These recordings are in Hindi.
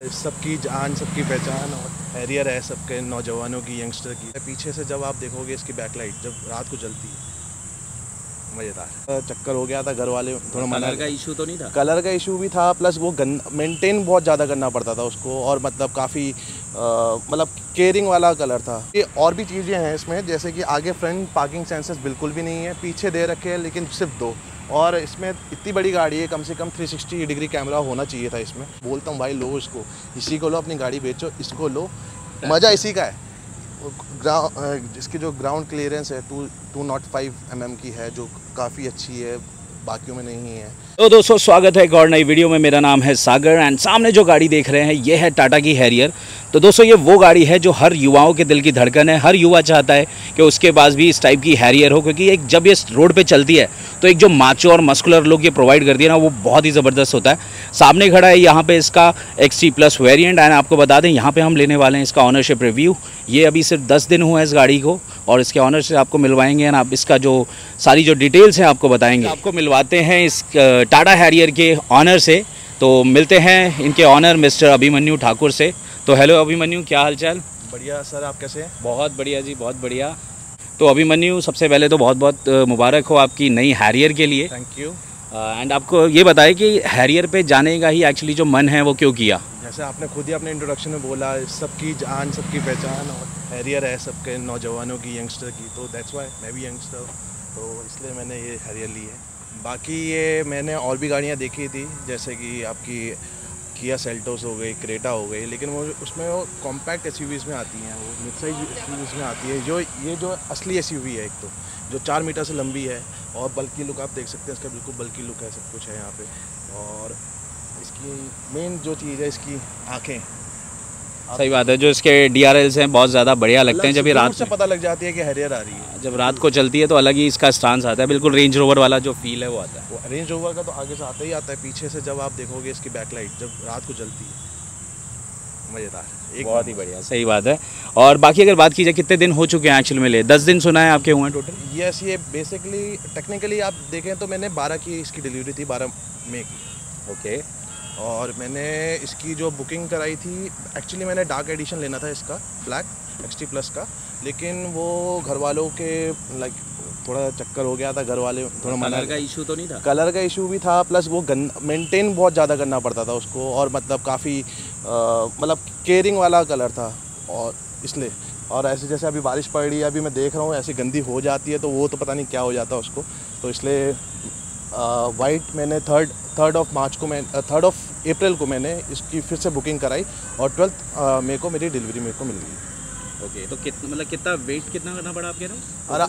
सबकी जान सबकी पहचान और हैरियर है सबके नौजवानों की यंगस्टर की। पीछे से जब आप देखोगे इसकी बैकलाइट जब रात को जलती है मज़ेदार। चक्कर हो गया था घर वाले थोड़ा मना कलर का इशू तो नहीं था? कलर का इशू भी था प्लस वो गन मेंटेन बहुत ज़्यादा करना पड़ता था उसको और मतलब काफ़ी मतलब केयरिंग वाला कलर था। ये और भी चीज़ें हैं इसमें जैसे कि आगे फ्रंट पार्किंग सेंसेस बिल्कुल भी नहीं है पीछे दे रखे हैं लेकिन सिर्फ़ दो। और इसमें इतनी बड़ी गाड़ी है, कम से कम 360 डिग्री कैमरा होना चाहिए था इसमें। बोलता हूँ भाई, लो इसको। इसी को लो, अपनी गाड़ी बेचो, इसको लो। मज़ा इसी का है। ग्राउंड इसकी जो ग्राउंड क्लियरेंस है two two naught five M की है, जो काफ़ी अच्छी है, बाकियों में नहीं है। तो दोस्तों, स्वागत है एक और नई वीडियो में। मेरा नाम है सागर एंड सामने जो गाड़ी देख रहे हैं, ये है टाटा की हैरियर। तो दोस्तों, ये वो गाड़ी है जो हर युवाओं के दिल की धड़कन है। हर युवा चाहता है कि उसके पास भी इस टाइप की हैरियर हो, क्योंकि एक जब ये रोड पे चलती है तो एक जो माचो और मस्कुलर लोग ये प्रोवाइड करती है ना, वो बहुत ही ज़बरदस्त होता है। सामने खड़ा है यहाँ पे इसका एक्स प्लस वेरियंट एंड आपको बता दें यहाँ पे हम लेने वाले हैं इसका ऑनरशिप रिव्यू ये अभी सिर्फ़ दस दिन हुआ है इस गाड़ी को और इसके ऑनर से आपको मिलवाएँगे एंड आप इसका जो सारी जो डिटेल्स हैं आपको बताएँगे। आपको मिलवाते हैं इस टाटा हैरियर के ऑनर से। तो मिलते हैं इनके ऑनर मिस्टर अभिमन्यु ठाकुर से। तो हेलो अभिमन्यु क्या हाल चाल बढ़िया सर आप कैसे हैं? बहुत बढ़िया जी बहुत बढ़िया। तो अभिमन्यु सबसे पहले तो बहुत बहुत मुबारक हो आपकी नई हैरियर के लिए। थैंक यू एंड आपको ये बताएँ कि हैरियर पे जाने का ही एक्चुअली जो मन है वो क्यों किया? जैसे आपने खुद ही अपने इंट्रोडक्शन में बोला सबकी जान, सबकी पहचान और हैरियर है सबके नौजवानों की यंगस्टर की तो दैट्स वाई मैं भी यंगस्टर तो इसलिए मैंने ये हैरियर ली है। बाकी ये मैंने और भी गाड़ियाँ देखी थी, जैसे कि आपकी किया सेल्टोस हो गई क्रेटा हो गई, लेकिन वो उसमें वो कॉम्पैक्ट एस में आती हैं, वो मिड साइज़ एस में आती है, जो, ये जो असली एसयूवी है एक तो। जो चार मीटर से लंबी है और बल्कि लुक आप देख सकते हैं इसका बिल्कुल बल्कि लुक है सब कुछ है यहाँ पे। और इसकी मेन जो चीज़ है इसकी आँखें। सही बात है जो इसके डी आर एल्स हैं बहुत ज़्यादा बढ़िया लगते हैं जब ये रात से पता लग जाती है कि हरियर आ रही है। जब रात को चलती है तो अलग ही इसका स्टांस आता है। बिल्कुल रेंज रोवर वाला जो फील है वो आता है। रेंज रोवर का तो आगे से आता ही आता है। पीछे से जब आप देखोगे इसकी बैकलाइट जब रात को जलती है मज़ेदार। बहुत ही बढ़िया सही बात है। और बाकी अगर बात की जाए कितने दिन हो चुके हैं एक्चुअल में ले? दस दिन सुना है आपके हुए टोटल यस ये बेसिकली टेक्निकली आप देखें तो मैंने बारह की इसकी डिलीवरी थी बारह मई की। ओके और मैंने इसकी जो बुकिंग कराई थी एक्चुअली मैंने डार्क एडिशन लेना था इसका ब्लैक एक्स प्लस का। लेकिन वो घर वालों के लाइक थोड़ा चक्कर हो गया था घर वाले थोड़ा कलर का इशू तो नहीं था? कलर का इशू भी था प्लस वो गन मेंटेन बहुत ज़्यादा करना पड़ता था उसको और मतलब काफ़ी मतलब केयरिंग वाला कलर था और इसलिए। और ऐसे जैसे अभी बारिश पड़ रही है अभी मैं देख रहा हूँ ऐसी गंदी हो जाती है तो वो तो पता नहीं क्या हो जाता है उसको। तो इसलिए वाइट मैंने थर्ड थर्ड ऑफ़ मार्च को मैं थर्ड ऑफ़ अप्रैल को मैंने इसकी फिर से बुकिंग कराई और ट्वेल्थ मे को मेरी डिलीवरी मेरे को मिल गई। ओके okay, तो कितना मतलब कितना वेट कितना करना पड़ा आपके अरे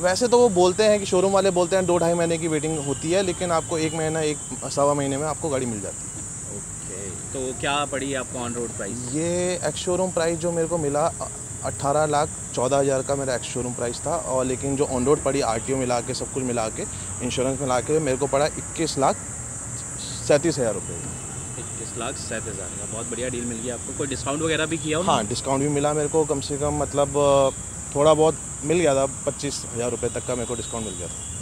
वैसे तो वो बोलते हैं कि शोरूम वाले बोलते हैं दो ढाई महीने की वेटिंग होती है लेकिन आपको एक महीना एक सवा महीने में आपको गाड़ी मिल जाती है। ओके तो क्या पड़ी आपको ऑन रोड प्राइस ये एक्स शोरूम प्राइस जो मेरे को मिला अट्ठारह लाख चौदह हज़ार का मेरा एक्स शोरूम प्राइस था और लेकिन जो ऑन रोड पड़ी आरटीओ मिला के सब कुछ मिला के इंश्योरेंस मिला के मेरे को पड़ा इक्कीस लाख सैंतीस हज़ार रुपये इक्कीस लाख सैंतीस हज़ार का बहुत बढ़िया डील मिल गया आपको। कोई डिस्काउंट वगैरह भी किया हाँ डिस्काउंट भी मिला मेरे को कम से कम मतलब थोड़ा बहुत मिल गया था पच्चीस हज़ार रुपये तक का मेरे को डिस्काउंट मिल गया था।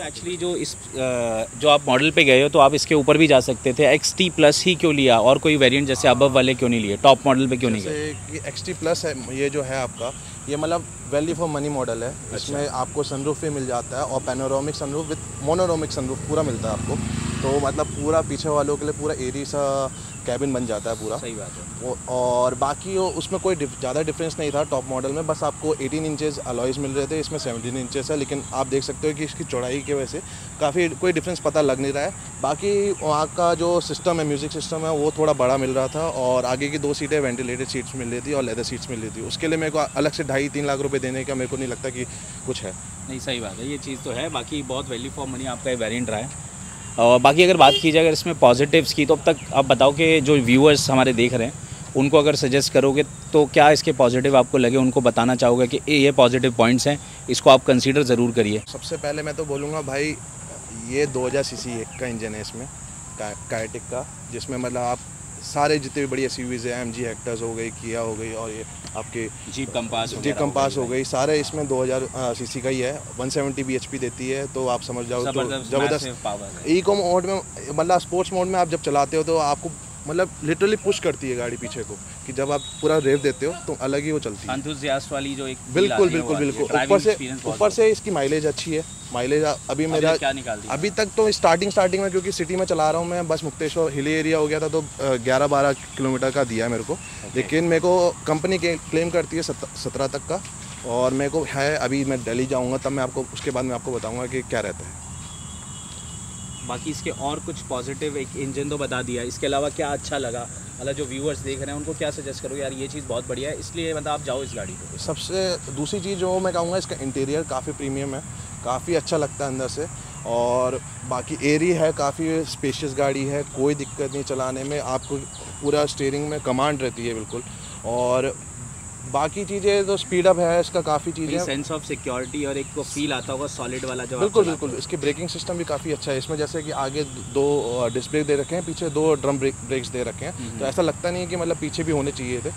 एक्चुअली जो इस जो आप मॉडल पे गए हो तो आप इसके ऊपर भी जा सकते थे। एक्स टी प्लस ही क्यों लिया? और कोई वेरिएंट जैसे अबव वाले क्यों नहीं लिए? टॉप मॉडल पे क्यों नहीं गए? एक्स टी प्लस है ये जो है आपका ये मतलब वैल्यू फॉर मनी मॉडल है। अच्छा। इसमें आपको सनरूफ भी मिल जाता है और पैनोरामिक सनरूफ विथ मोनोरोमिक सनरूफ पूरा मिलता है आपको। तो मतलब पूरा पीछे वालों के लिए पूरा एरी सा कैबिन बन जाता है पूरा। सही बात है। वो और बाकी वो उसमें कोई डिफ, ज़्यादा डिफरेंस नहीं था टॉप मॉडल में बस आपको 18 इंचेस अलॉयज़ मिल रहे थे इसमें 17 इंचेस है लेकिन आप देख सकते हो कि इसकी चौड़ाई की वजह से काफ़ी कोई डिफरेंस पता लग नहीं रहा है। बाकी वहाँ का जो सिस्टम है म्यूज़िक सिस्टम है वो थोड़ा बड़ा मिल रहा था और आगे की दो सीटें वेंटिलेटेड सीट्स मिल रही थी और लेदर सीट्स मिल रही थी। उसके लिए मेरे को अलग से ढाई तीन लाख रुपये देने का मेरे को नहीं लगता कि कुछ है। नहीं सही बात है ये चीज़ तो है। बाकी बहुत वैल्यू फॉर मनी आपका वेरियंट रहा है। और बाकी अगर बात की जाए अगर इसमें पॉजिटिव्स की तो अब तक आप बताओ कि जो व्यूअर्स हमारे देख रहे हैं, उनको अगर सजेस्ट करोगे तो क्या इसके पॉजिटिव आपको लगे? उनको बताना चाहोगे कि ये पॉजिटिव पॉइंट्स हैं, इसको आप कंसीडर ज़रूर करिए। सबसे पहले मैं तो बोलूँगा भाई, ये दो हज़ार सी का इंजन है इसमें कायटिक का, जिसमें मतलब आप सारे जितने भी बड़ी एस है एम जी हेक्टर्स हो गई किया हो गई और ये आपके जीप कंपास जीप कंपास हो गई। सारे इसमें 2000 सीसी का ही है। 170 बीएचपी देती है तो आप समझ जाओ तो ज़बरदस्त ई कॉम मोड में मतलब स्पोर्ट्स मोड में आप जब चलाते हो तो आपको मतलब लिटरली पुश करती है गाड़ी पीछे को। कि जब आप पूरा रेव देते हो तो अलग ही वो चलती है। वाली जो एक बिल्कुल बिल्कुल बिल्कुल। ऊपर से ऊपर से इसकी माइलेज अच्छी है। माइलेज अभी। मेरा क्या निकाल अभी तक तो स्टार्टिंग स्टार्टिंग में क्योंकि सिटी में चला रहा हूँ मैं बस मुक्तेश्वर हिली एरिया हो गया था तो ग्यारह बारह किलोमीटर का दिया है मेरे को। लेकिन मेरे को कंपनी क्लेम करती है सत्रह तक का और मेरे को है अभी मैं दिल्ली जाऊँगा तब मैं आपको उसके बाद मैं आपको बताऊँगा कि क्या रहता है। बाकी इसके और कुछ पॉजिटिव एक इंजन तो बता दिया। इसके अलावा क्या अच्छा लगा? मतलब जो व्यूअर्स देख रहे हैं, उनको क्या सजेस्ट करोगे? यार, ये चीज़ बहुत बढ़िया है, इसलिए मतलब आप जाओ इस गाड़ी को। सबसे, दूसरी चीज़ जो मैं कहूँगा, इसका इंटीरियर काफ़ी प्रीमियम है, काफ़ी अच्छा लगता है अंदर से, और बाकी एरी है, काफ़ी स्पेशियस गाड़ी है, कोई दिक्कत नहीं चलाने में, आपको पूरा स्टेयरिंग में कमांड रहती है, बिल्कुल। और बाकी चीज़ें तो स्पीड अप है इसका काफ़ी चीज़ें सेंस ऑफ़ सिक्योरिटी और एक को फील आता होगा सॉलिड वाला जो बिल्कुल बिल्कुल। इसकी ब्रेकिंग सिस्टम भी काफ़ी अच्छा है। इसमें जैसे कि आगे दो डिस्क ब्रेक दे रखे हैं पीछे दो ड्रम ब्रेक ब्रेक्स दे रखे हैं। तो ऐसा लगता नहीं है कि मतलब पीछे भी होने चाहिए थे।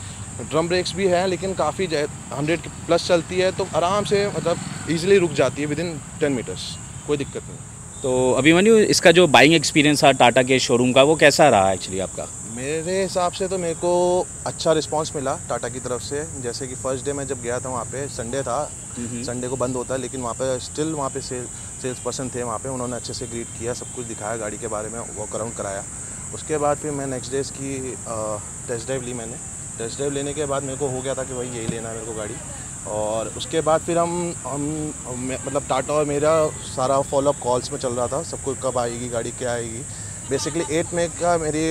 ड्रम ब्रेक्स भी हैं लेकिन काफ़ी हंड्रेड प्लस चलती है तो आराम से मतलब ईजिली रुक जाती है विद इन टेन मीटर्स कोई दिक्कत नहीं। तो अभी अभिमन्यु इसका जो बाइंग एक्सपीरियंस था टाटा के शोरूम का वो कैसा रहा एक्चुअली आपका? मेरे हिसाब से तो मेरे को अच्छा रिस्पांस मिला टाटा की तरफ़ से। जैसे कि फ़र्स्ट डे मैं जब गया था वहाँ पे संडे था। संडे को बंद होता है लेकिन वहाँ पे स्टिल वहाँ पे सेल सेल्स पर्सन थे वहाँ पे। उन्होंने अच्छे से ग्रीट किया सब कुछ दिखाया गाड़ी के बारे में वॉक अराउंड कराया। उसके बाद फिर मैं नेक्स्ट डे इसकी टेस्ट ड्राइव ली मैंने। टेस्ट ड्राइव लेने के बाद मेरे को हो गया था कि भाई यही लेना है मेरे को गाड़ी। और उसके बाद फिर हम हम मतलब टाटा और मेरा सारा फॉलोअप कॉल्स में चल रहा था सबको कब आएगी, गाड़ी क्या आएगी। बेसिकली एट मे का मेरी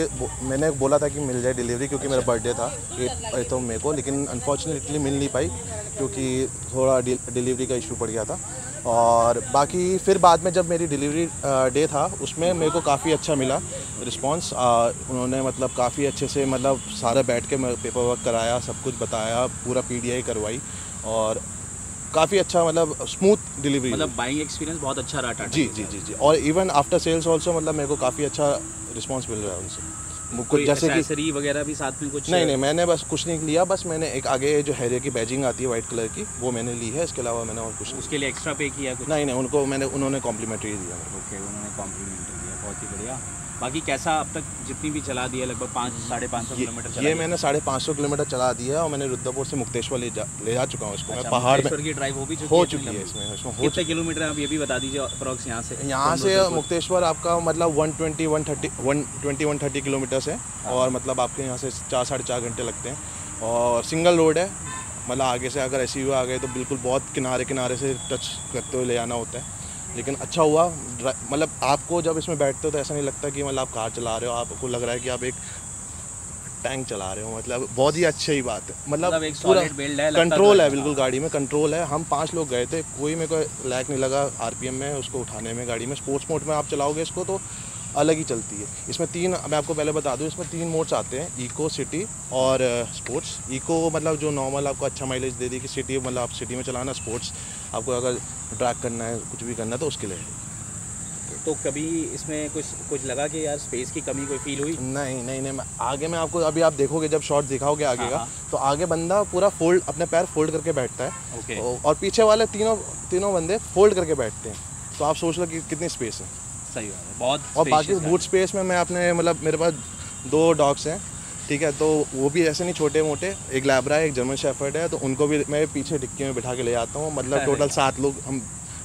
मैंने बोला था कि मिल जाए डिलीवरी क्योंकि मेरा बर्थडे था एट तो मे को, लेकिन अनफॉर्चुनेटली मिल नहीं पाई क्योंकि थोड़ा डिलीवरी का इशू पड़ गया था। और बाकी फिर बाद में जब मेरी डिलीवरी डे था, उसमें मेरे को काफ़ी अच्छा मिला रिस्पांस उन्होंने मतलब काफ़ी अच्छे से मतलब सारा बैठ के पेपर वर्क कराया, सब कुछ बताया, पूरा पीडीआई करवाई। और काफ़ी अच्छा मतलब स्मूथ डिलीवरी मतलब बाइंग एक्सपीरियंस बहुत अच्छा रहा टाटा जी जी जी जी। और इवन आफ्टर सेल्स ऑल्सो मतलब मेरे को काफ़ी अच्छा रिस्पॉन्स मिल रहा है उनसे। कुछ जैसे कि वगैरह भी साथ में कुछ नहीं नहीं मैंने बस कुछ नहीं लिया बस मैंने एक आगे जो हैरियर की बैजिंग आती है वाइट कलर की वो मैंने ली है इसके अलावा मैंने और कुछ उसके लिए एक्स्ट्रा पे किया कुछ? नहीं नहीं उनको मैंने उन्होंने कॉम्प्लीमेंट्री दिया ओके उन्होंने कॉम्प्लीमेंट दिया बहुत ही बढ़िया। बाकी कैसा अब तक जितनी भी चला दी है लगभग पाँच साढ़े पाँच सौ किलोमीटर ये, मैंने साढ़े पाँच सौ किलोमीटर चला दिया है और मैंने रुद्रपुर से मुक्तेश्वर ले जा ले जा चुका हूँ इसको। अच्छा, मैं पहाड़ में की ड्राइव हो भी चुकी हो चुकी है इसमें इसमें हो कितने किलोमीटर आप ये भी बता दीजिए अप्रॉक्स यहाँ से? यहाँ से मुक्तेश्वर आपका मतलब 120 130 120 130 किलोमीटर्स है हाँ। और मतलब आपके यहाँ से चार साढ़े चार घंटे लगते हैं। और सिंगल रोड है मतलब आगे से अगर ऐसी हुआ आ गए तो बिल्कुल बहुत किनारे किनारे से टच करते हुए ले आना होता है। लेकिन अच्छा हुआ मतलब आपको जब इसमें बैठते हो तो ऐसा नहीं लगता कि मतलब आप कार चला रहे हो आपको लग रहा है कि आप एक टैंक चला रहे हो मतलब बहुत ही अच्छी ही बात है। मतलब मतलब एक पूरा है, कंट्रोल है है। बिल्कुल गाड़ी में कंट्रोल है। हम पाँच लोग गए थे कोई मेरे को लैक नहीं लगा आरपीएम में उसको उठाने में गाड़ी में। स्पोर्ट्स मोड में आप चलाओगे इसको तो अलग ही चलती है। इसमें तीन मैं आपको पहले बता दूँ इसमें तीन मोड्स आते हैं इको सिटी और स्पोर्ट्स इको मतलब जो नॉर्मल आपको अच्छा माइलेज दे दी कि सिटी मतलब आप सिटी में चलाना स्पोर्ट्स आपको अगर ड्रैग करना है कुछ भी करना है तो उसके लिए। तो कभी इसमें कुछ कुछ लगा कि यार स्पेस की कमी कोई फील हुई? नहीं नहीं नहीं मैं आगे मैं आपको अभी आप देखोगे जब शॉट दिखाओगे आगे हाँ, का हाँ। तो आगे बंदा पूरा फोल्ड अपने पैर फोल्ड करके बैठता है। ओके और- और पीछे वाले तीनों तीनों बंदे फोल्ड करके बैठते हैं। तो आप सोच लो कि कितनी स्पेस है। सही बात है बहुत और बाकी बूट स्पेस में मैं अपने मतलब मेरे पास दो डॉग्स हैं। ठीक है तो वो भी ऐसे नहीं छोटे मोटे एक लैब्रा है एक जर्मन शेफर्ड है तो उनको भी मैं पीछे डिक्की में बिठा के ले जाता हूँ मतलब टोटल सात लोग हम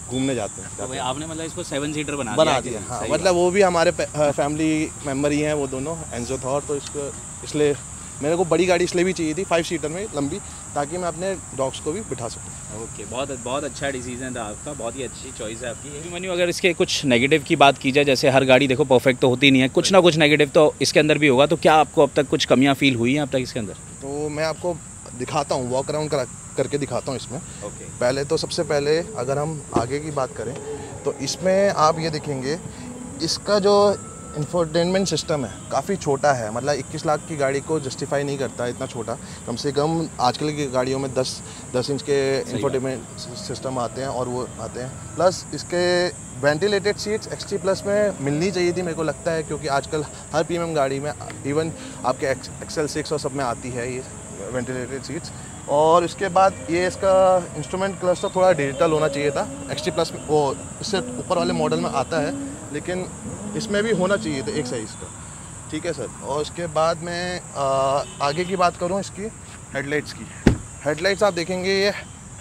घूमने जाते हैं तो आपने मतलब इसको सेवन सीटर बना बना है दिया हाँ मतलब वो भी हमारे फैमिली मेंबर ही हैं वो दोनों एंजो थॉर तो इसको इसलिए मेरे को बड़ी गाड़ी इसलिए भी चाहिए थी फाइव सीटर में लंबी ताकि मैं अपने डॉग्स को भी बिठा सकूँ। ओके बहुत बहुत अच्छा डिसीज़न था आपका बहुत ही अच्छी चॉइस है आपकी। अभिमन्यु अगर इसके कुछ नेगेटिव की बात की जाए जैसे हर गाड़ी देखो परफेक्ट तो होती नहीं है कुछ ना कुछ नेगेटिव तो इसके अंदर भी होगा तो क्या आपको अब तक कुछ कमियाँ फील हुई हैं अब तक इसके अंदर? तो मैं आपको दिखाता हूँ वॉक अराउंड करा करके दिखाता हूँ इसमें। ओके पहले तो सबसे पहले अगर हम आगे की बात करें तो इसमें आप ये देखेंगे इसका जो इंफोटेनमेंट सिस्टम है काफ़ी छोटा है। मतलब 21 लाख की गाड़ी को जस्टिफाई नहीं करता इतना छोटा। कम से कम आजकल की गाड़ियों में 10 10 इंच के इंफोटेनमेंट सिस्टम आते हैं और वो आते हैं। प्लस इसके वेंटिलेटेड सीट्स XT प्लस में मिलनी चाहिए थी मेरे को लगता है क्योंकि आजकल हर प्रीमियम गाड़ी में इवन आपके एक्सेल सिक्स और सब में आती है ये वेंटिलेटेड सीट्स और इसके बाद ये इसका इंस्ट्रूमेंट क्लस्टर थोड़ा डिजिटल होना चाहिए था। एक्स प्लस में वो इससे ऊपर वाले मॉडल में आता है लेकिन इसमें भी होना चाहिए था एक साइज़ का। ठीक है सर? और उसके बाद मैं आ, आगे की बात करूँ इसकी हेडलाइट्स की। हेडलाइट्स आप देखेंगे ये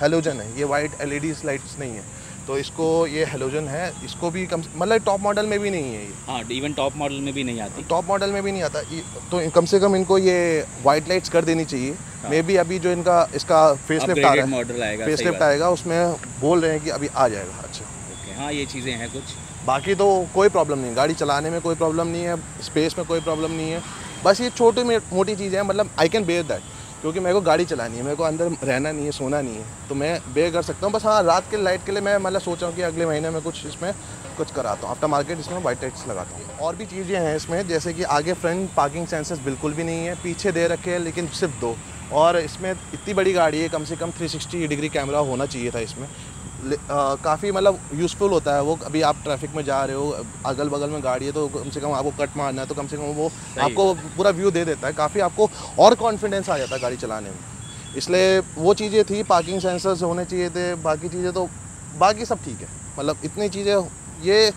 हेलोजन है ये वाइट एलईडी लाइट्स नहीं है। तो इसको ये हेलोजन है इसको भी कम मतलब टॉप मॉडल में भी नहीं है ये। हाँ इवन टॉप मॉडल में भी नहीं आती। टॉप मॉडल में भी नहीं आता। तो कम से कम इनको ये वाइट लाइट्स कर देनी चाहिए। हाँ। मे भी अभी जो इनका इसका फेस लिफ्ट आ रहा है मॉडल आएगा फेस लिफ्ट आएगा उसमें बोल रहे हैं कि अभी आ जाएगा अच्छा। ओके हाँ ये चीज़ें हैं कुछ। बाकी तो कोई प्रॉब्लम नहीं गाड़ी चलाने में कोई प्रॉब्लम नहीं है स्पेस में कोई प्रॉब्लम नहीं है। बस ये छोटी मोटी चीज़ें हैं मतलब आई कैन बेयर दैट क्योंकि मेरे को गाड़ी चलानी है, मेरे को अंदर रहना नहीं है, सोना नहीं है। तो मैं बे कर सकता हूँ, बस हाँ रात के लाइट के लिए मैं मतलब सोच रहा हूँ कि अगले महीने में कुछ इसमें कुछ कराता हूँ। आफ्टर मार्केट इसमें वाइट लाइट्स लगाता हूँ। और भी चीज़ें हैं इसमें, जैसे कि आगे फ्रंट पार्किंग सेंसर्स बिल्कुल भी नहीं है, पीछे दे रखे हैं, लेकिन सिर्फ़ दो। और इसमें इतनी बड़ी गाड़ी है, कम से कम 360 डिग्री कैमरा होना चाहिए था इसमें। काफ़ी मतलब यूज़फुल होता है वो। अभी आप ट्रैफ़िक में जा रहे हो अगल बगल में गाड़ी है तो कम से कम आपको कट मारना है तो कम से कम वो आपको पूरा व्यू दे देता है। काफ़ी आपको और कॉन्फिडेंस आ जाता है गाड़ी चलाने में। इसलिए वो चीज़ें थी पार्किंग सेंसर्स होने चाहिए थे बाकी चीज़ें तो बाकी सब ठीक है। मतलब इतनी चीज़ें ये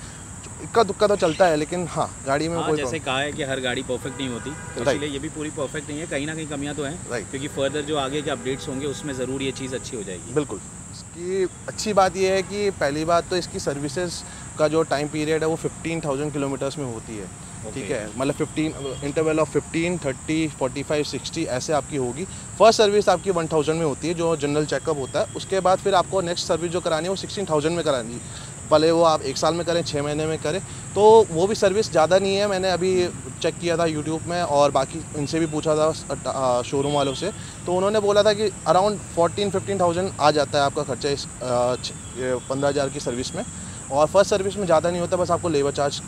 इक्का दुक्का तो चलता है लेकिन हाँ गाड़ी में हाँ, कोई जैसे कहा है कि हर गाड़ी परफेक्ट नहीं होती तो इसलिए ये भी पूरी परफेक्ट नहीं है। कहीं ना कहीं कमियाँ तो हैं क्योंकि फर्दर जो आगे के अपडेट्स होंगे उसमें ज़रूर ये चीज़ अच्छी हो जाएगी। बिल्कुल। इसकी अच्छी बात यह है कि पहली बात तो इसकी सर्विसेज़ का जो टाइम पीरियड है वो फिफ्टीन थाउज़ेंड किलोमीटर्स में होती है। ठीक okay. है? मतलब fifteen interval of fifteen thirty forty five sixty ऐसे आपकी होगी। फ़र्स्ट सर्विस आपकी वन थाउज़ेंड में होती है जो जनरल चेकअप होता है। उसके बाद फिर आपको नेक्स्ट सर्विस जो करानी है वो सिक्सटीन थाउज़ेंड में करानी है। भले वो आप एक साल में करें छः महीने में करें तो वो भी सर्विस ज़्यादा नहीं है। मैंने अभी चेक किया था यूट्यूब में और बाकी इनसे भी पूछा था शोरूम वालों से। तो उन्होंने बोला था कि अराउंड फोर्टीन फिफ्टीन थाउज़ेंड आ जाता है आपका खर्चा इस पंद्रह हज़ार की सर्विस में। और फ़र्स्ट सर्विस में ज़्यादा नहीं होता, बस आपको लेबर चार्ज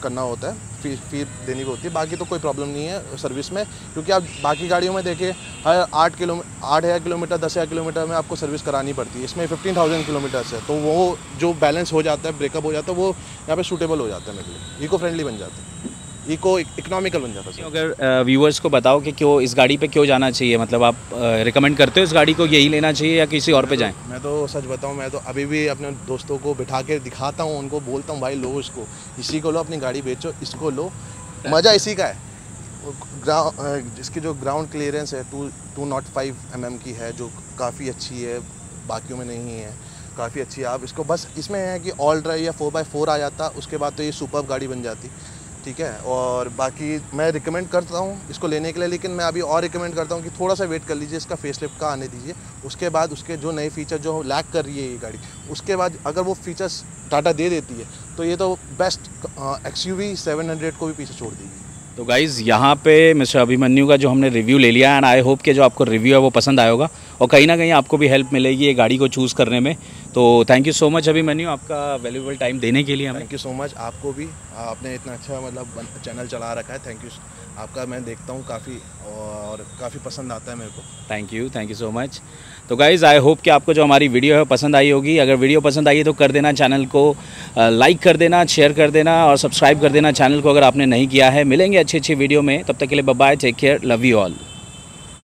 करना होता है फ़ी फ़ी देनी होती है। बाकी तो कोई प्रॉब्लम नहीं है सर्विस में, क्योंकि आप बाकी गाड़ियों में देखिए हर आठ किलो, आठ हज़ार किलोमीटर, दस हज़ार किलोमीटर में आपको सर्विस करानी पड़ती है। इसमें फिफ्टीन थाउज़ेंड किलोमीटर्स है तो वो जो बैलेंस हो जाता है ब्रेकअप हो जाता है, वो यहाँ पर सूटेबल हो जाता है मेरे लिए। इको फ्रेंडली बन जाता है। इको इकोनॉमिकल बन जाता है अगर व्यूअर्स को बताओ कि क्यों इस गाड़ी पे क्यों जाना चाहिए? मतलब आप रिकमेंड करते हो इस गाड़ी को यही लेना चाहिए या किसी और पे जाएँ? मैं तो सच बताऊँ मैं तो अभी भी अपने दोस्तों को बिठा के दिखाता हूँ उनको बोलता हूँ भाई लो इसको इसी को लो अपनी गाड़ी बेचो इसको लो। मज़ा इसी का है। जिसकी जो ग्राउंड क्लियरेंस है two two naught five M M की है जो काफ़ी अच्छी है बाकियों में नहीं है काफ़ी अच्छी है। आप इसको बस इसमें है कि ऑल ड्राइव या फोर बाई फोर आ जाता उसके बाद तो ये सुपर गाड़ी बन जाती। ठीक है? और बाकी मैं रिकमेंड करता हूँ इसको लेने के लिए, लेकिन मैं अभी और रिकमेंड करता हूँ कि थोड़ा सा वेट कर लीजिए, इसका फेस लिफ्ट का आने दीजिए। उसके बाद उसके जो नए फीचर जो लैक कर रही है ये गाड़ी, उसके बाद अगर वो फीचर्स टाटा दे देती है तो ये तो बेस्ट एक्स यू वी को भी पीछे छोड़ देगी। तो गाइज़ यहाँ पे मिस्टर अभिमन्यु का जो हमने रिव्यू ले लिया एंड आई होप कि जो आपको रिव्यू है वो पसंद आएगा और कहीं ना कहीं आपको भी हेल्प मिलेगी ये गाड़ी को चूज़ करने में। तो thank you so much Abhimanyu आपका वैल्यूबल टाइम देने के लिए हमें। थैंक यू सो मच आपको भी आपने इतना अच्छा मतलब चैनल चला रखा है थैंक यू आपका मैं देखता हूँ काफ़ी और काफ़ी पसंद आता है मेरे को। Thank you thank you so much तो गाइज़ आई होप कि आपको जो हमारी वीडियो है पसंद आई होगी। अगर वीडियो पसंद आई है तो कर देना चैनल को लाइक कर देना शेयर कर देना और सब्सक्राइब कर देना चैनल को अगर आपने नहीं किया है। मिलेंगे अच्छी अच्छी वीडियो में तब तक के लिए bye take care love you all